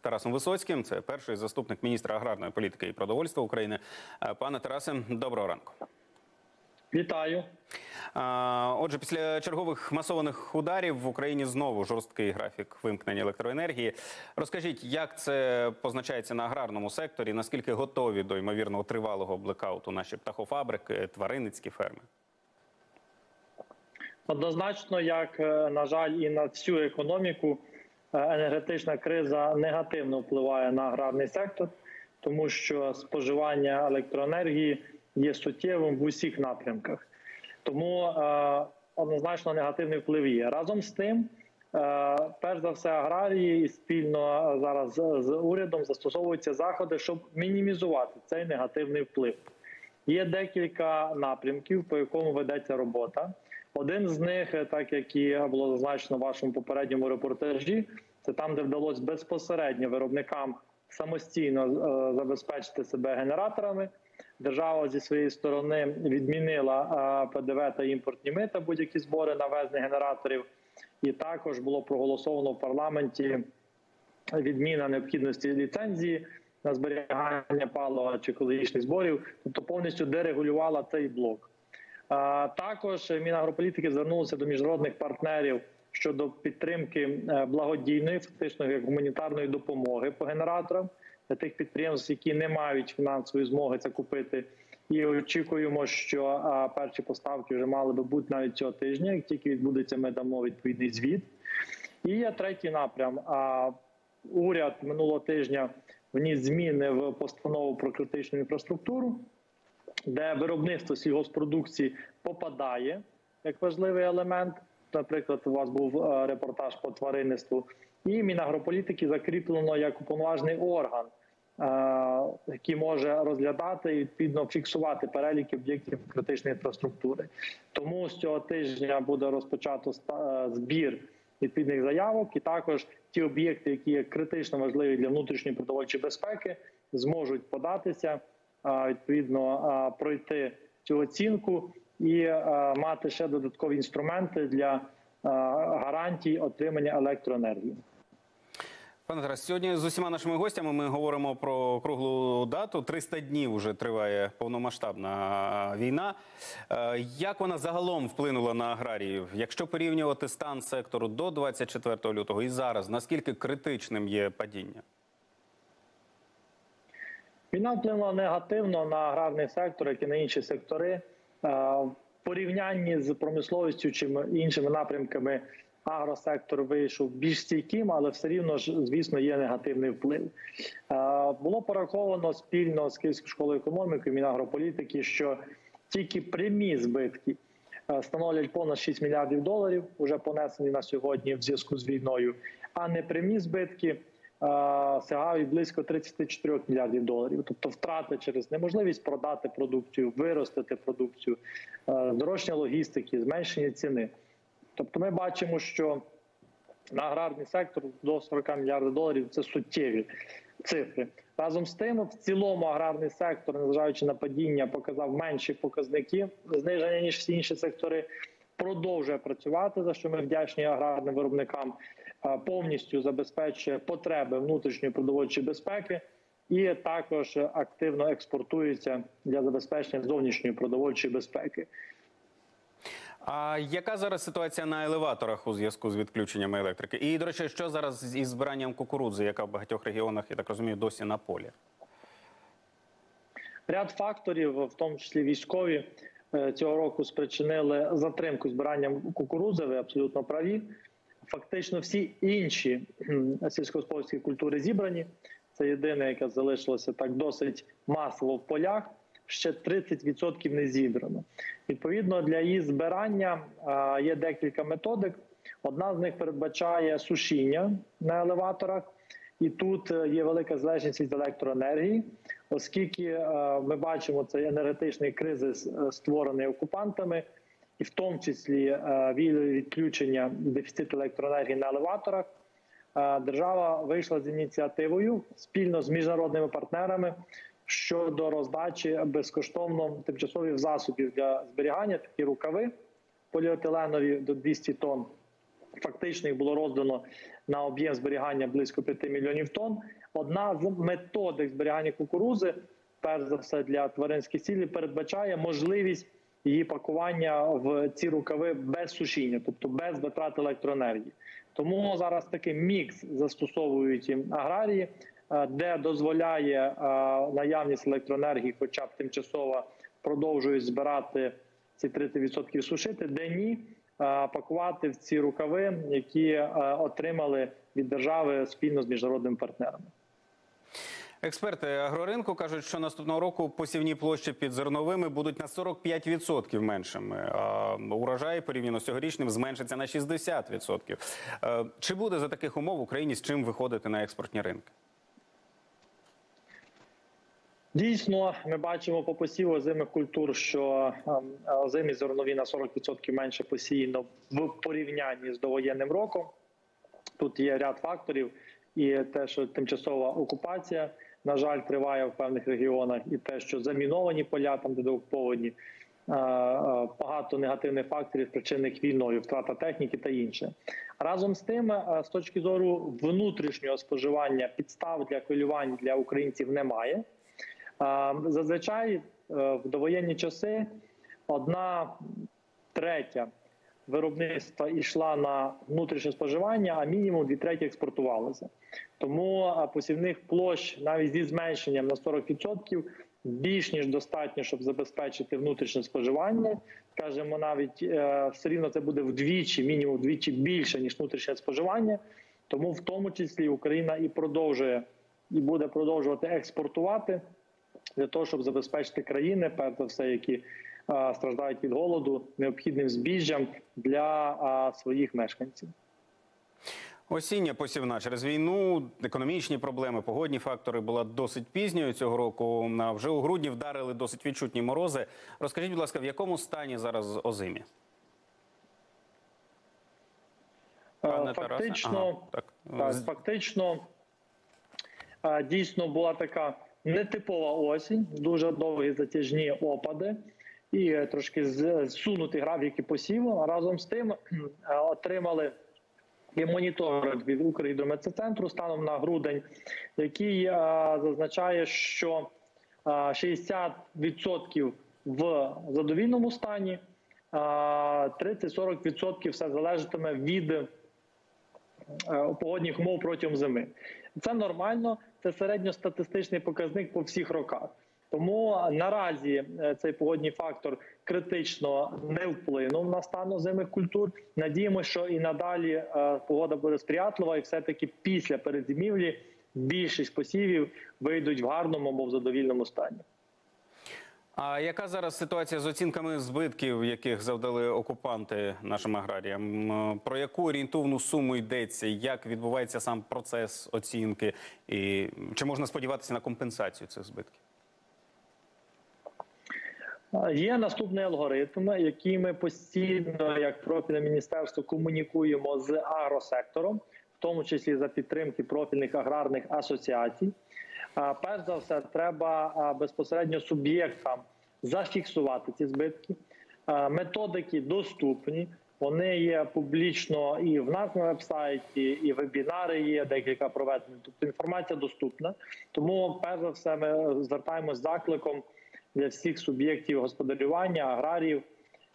Тарасом Висоцьким. Це перший заступник міністра аграрної політики і продовольства України. Е, Пане Тарасе, доброго ранку. Вітаю. Отже, після чергових масованих ударів в Україні знову жорсткий графік вимкнення електроенергії. Розкажіть, як це позначається на аграрному секторі? Наскільки готові до ймовірного тривалого блекауту наші птахофабрики, тваринницькі ферми? Однозначно, як е, на жаль, і на всю економіку е, енергетична криза негативно впливає на аграрний сектор, тому що споживання електроенергії є суттєвим в усіх напрямках. Тому е, однозначно негативний вплив є. Разом з тим, е, перш за все, аграрії спільно зараз з урядом застосовуються заходи, щоб мінімізувати цей негативний вплив. Є декілька напрямків, по якому ведеться робота. Один з них, е, так як і було зазначено в вашому попередньому репортажі, це там, де вдалося безпосередньо виробникам самостійно е, забезпечити себе генераторами. Держава зі своєї сторони відмінила е, ПДВ та імпортні мита, будь-які збори на ввезення генераторів, і також було проголосовано в парламенті відміна необхідності ліцензії на зберігання палива чи екологічних зборів, тобто повністю дерегулювала цей блок. Також Мінагрополітики звернулося до міжнародних партнерів щодо підтримки е, благодійної, фактично як гуманітарної допомоги по генераторам для тих підприємств, які не мають фінансової змоги це купити. І очікуємо, що перші поставки вже мали би бути навіть цього тижня. Як тільки відбудеться, ми дамо відповідний звіт. І є третій напрям. Уряд минулого тижня вніс зміни в постанову про критичну інфраструктуру, де виробництво сільгоспродукції попадає як важливий елемент. Наприклад, у вас був е, репортаж по тваринництву, і Мінагрополітики закріплено як уповноважений орган, е, який може розглядати і відповідно фіксувати переліки об'єктів критичної інфраструктури. Тому з цього тижня буде розпочато е, збір відповідних заявок, і також ті об'єкти, які є критично важливі для внутрішньої продовольчої безпеки, зможуть податися відповідно пройти цю оцінку і мати ще додаткові інструменти для гарантій отримання електроенергії. Пане Тарас, сьогодні з усіма нашими гостями ми говоримо про круглу дату. 300 днів вже триває повномасштабна війна. Е, Як вона загалом вплинула на аграріїв? Якщо порівнювати стан сектору до 24 лютого і зараз, наскільки критичним є падіння? Війна вплинула негативно на аграрний сектор, як і на інші сектори. Е, В порівнянні з промисловістю чи іншими напрямками агросектор вийшов більш стійким, але все рівно ж, звісно, є негативний вплив. Е, Було пораховано спільно з Київською школою економіки і Мінагрополітики, що тільки прямі збитки е, становлять понад 6 мільярдів доларів, вже понесені на сьогодні в зв'язку з війною, а непрямі збитки е, сягають близько 34 мільярдів доларів. Тобто втрати через неможливість продати продукцію, виростити продукцію, е, здорожчання логістики, зменшення ціни. Тобто, ми бачимо, що на аграрний сектор до 40 мільярдів доларів це суттєві цифри. Разом з тим, в цілому аграрний сектор, незважаючи на падіння, показав менші показники зниження ніж всі інші сектори. Продовжує працювати, за що ми вдячні аграрним виробникам, повністю забезпечує потреби внутрішньої продовольчої безпеки і також активно експортується для забезпечення зовнішньої продовольчої безпеки. А яка зараз ситуація на елеваторах у зв'язку з відключеннями електрики? І, до речі, що зараз із збиранням кукурудзи, яка в багатьох регіонах, я так розумію, досі на полі? Ряд факторів, в тому числі військові, е, цього року спричинили затримку збиранням кукурудзи. Ви абсолютно праві. Фактично, всі інші сільськогосподарські культури зібрані. Це єдине, яке залишилося так досить масово в полях. Ще 30% не зібрано. Відповідно, для її збирання є декілька методик. Одна з них передбачає сушіння на елеваторах, і тут е, є велика залежність від електроенергії, оскільки е, ми бачимо цей енергетичний кризис, е, створений окупантами, і в тому числі е, відключення дефіциту електроенергії на елеваторах. Е, Держава вийшла з ініціативою спільно з міжнародними партнерами щодо роздачі безкоштовно тимчасових засобів для зберігання, такі рукави поліетиленові до 200 тонн. Фактично їх було роздано на об'єм зберігання близько 5 мільйонів тонн. Одна з методик зберігання кукурузи, перш за все для тваринських цілей, передбачає можливість її пакування в ці рукави без сушіння, тобто без витрат електроенергії. Тому зараз такий мікс застосовують аграрії, е, де дозволяє е, наявність електроенергії, хоча б тимчасово продовжують збирати ці 30% сушити, де ні, е, пакувати в ці рукави, які отримали від держави спільно з міжнародними партнерами. Експерти агроринку кажуть, що наступного року посівні площі під зерновими будуть на 45% меншими, а урожай порівняно з цьогорічним зменшиться на 60%. Е, Чи буде за таких умов Україні з чим виходити на експортні ринки? Дійсно, ми бачимо по посіву озимих культур, що ем, озимі зернові на 40% менше посіяно в порівнянні з довоєнним роком. Тут є ряд факторів, і те, що тимчасова окупація, на жаль, триває в певних регіонах, і те, що заміновані поля, там де окуповані, е, е, багато негативних факторів, спричинених війною, втрата техніки та інше. Разом з тим, е, з точки зору внутрішнього споживання підстав для хвилювань для українців немає. Зазвичай в довоєнні часи одна третя виробництва йшла на внутрішнє споживання, а мінімум дві треті експортувалося. Тому посівних площ навіть зі зменшенням на 40% більш ніж достатньо, щоб забезпечити внутрішнє споживання. Скажімо, навіть е, все рівно це буде вдвічі, мінімум вдвічі більше ніж внутрішнє споживання. Тому в тому числі Україна і продовжує і буде продовжувати експортувати для того, щоб забезпечити країни, перш за все, які страждають від голоду, необхідним збіжжям для своїх мешканців. Осіння посівна через війну, економічні проблеми, погодні фактори була досить пізньою цього року. Вже у грудні вдарили досить відчутні морози. Розкажіть, будь ласка, в якому стані зараз озимі? Пане Е, Фактично, Ага, так. Так, фактично дійсно була така нетипова осінь, дуже довгі затяжні опади і е, трошки з- зсунуті графіки посіву. Разом з тим е, отримали і моніторинг від Укргідрометцентру станом на грудень, який е, зазначає, що е, 60% в задовільному стані, е, 30-40% все залежатиме від е, погодних умов протягом зими. Це нормально, це середньостатистичний показник по всіх роках. Тому наразі е, цей погодний фактор критично не вплинув на стан озимих культур. Надіємося, що і надалі е, погода буде сприятлива, і все-таки після передзимівлі більшість посівів вийдуть в гарному або в задовільному стані. А яка зараз ситуація з оцінками збитків, яких завдали окупанти нашим аграріям? Про яку орієнтовну суму йдеться? Як відбувається сам процес оцінки? І чи можна сподіватися на компенсацію цих збитків? Є наступний алгоритм, який ми постійно, як профільне міністерство, комунікуємо з агросектором, в тому числі за підтримки профільних аграрних асоціацій. Перш за все, треба безпосередньо суб'єктам зафіксувати ці збитки. Методики доступні. Вони є публічно і в нас на вебсайті, і вебінари є декілька проведені. Тобто інформація доступна. Тому, перш за все, ми звертаємось закликом для всіх суб'єктів господарювання, аграріїв,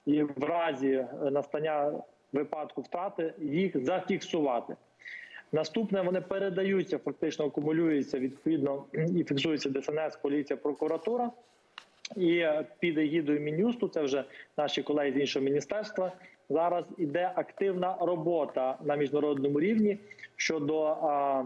і в разі настання випадку втрати їх зафіксувати. Наступне вони передаються, фактично акумулюються відповідно і фіксуються ДСНС, поліція, прокуратура. І під егідою мінюсту, це вже наші колеги з іншого міністерства. Зараз іде активна робота на міжнародному рівні щодо а,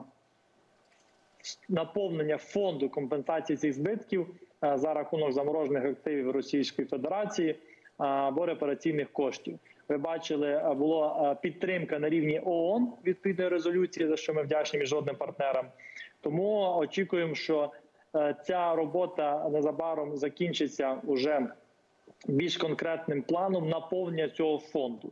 наповнення фонду компенсації цих збитків за рахунок заморожених активів Російської Федерації або репараційних коштів. Ви бачили, була підтримка на рівні ООН відповідної резолюції, за що ми вдячні міжнародним партнерам. Тому очікуємо, що е, ця робота незабаром закінчиться уже більш конкретним планом наповнення цього фонду.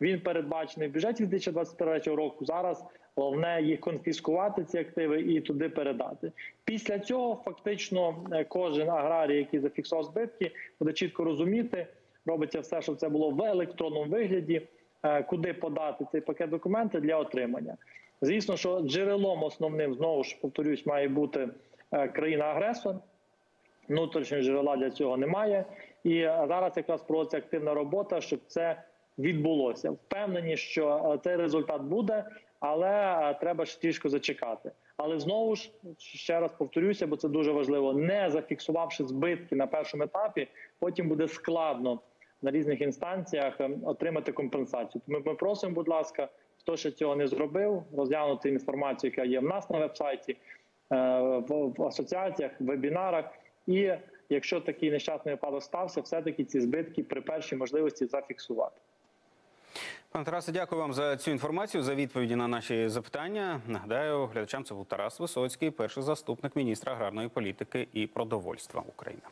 Він передбачений в бюджеті 2023 року. Зараз головне їх конфіскувати ці активи і туди передати. Після цього фактично е, кожен аграрій, який зафіксував збитки, буде чітко розуміти. Робиться все, щоб це було в електронному вигляді. е, куди подати цей пакет документів для отримання. Звісно, що джерелом основним знову ж повторюсь, має бути е, країна-агресор. Внутрішнього джерела для цього немає. І зараз якраз проводиться активна робота, щоб це відбулося. Впевнені, що цей результат буде, але е, треба ж трішки зачекати. Але знову ж ще раз повторюся, бо це дуже важливо. Не зафіксувавши збитки на першому етапі, потім буде складно на різних інстанціях е, отримати компенсацію. Тому ми просимо, будь ласка, хто ще цього не зробив, розглянути інформацію, яка є в нас на вебсайті, е, в, асоціаціях, в вебінарах. І якщо такий нещасний випадок стався, все-таки ці збитки при першій можливості зафіксувати. Пане Тарасе, дякую вам за цю інформацію, за відповіді на наші запитання. Нагадаю, глядачам це був Тарас Висоцький, перший заступник міністра аграрної політики і продовольства України.